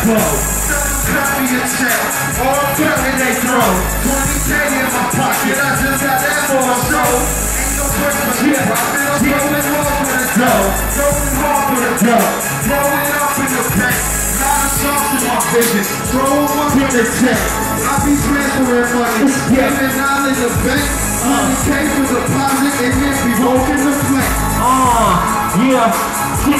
Cut me a check. All credit they throw. 20K in my pocket. I just got that for a show. Ain't no Christmas yet. Profit, I'm rolling hard with the dough. Rolling hard with the dough. Rolling up in the bank. Lot of sauce in my vision. Throw up in the tank. I be transferring money. Yeah. Giving nine in the bank. 100K for deposit and then be broken the plank. uh, yeah, see,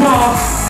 one,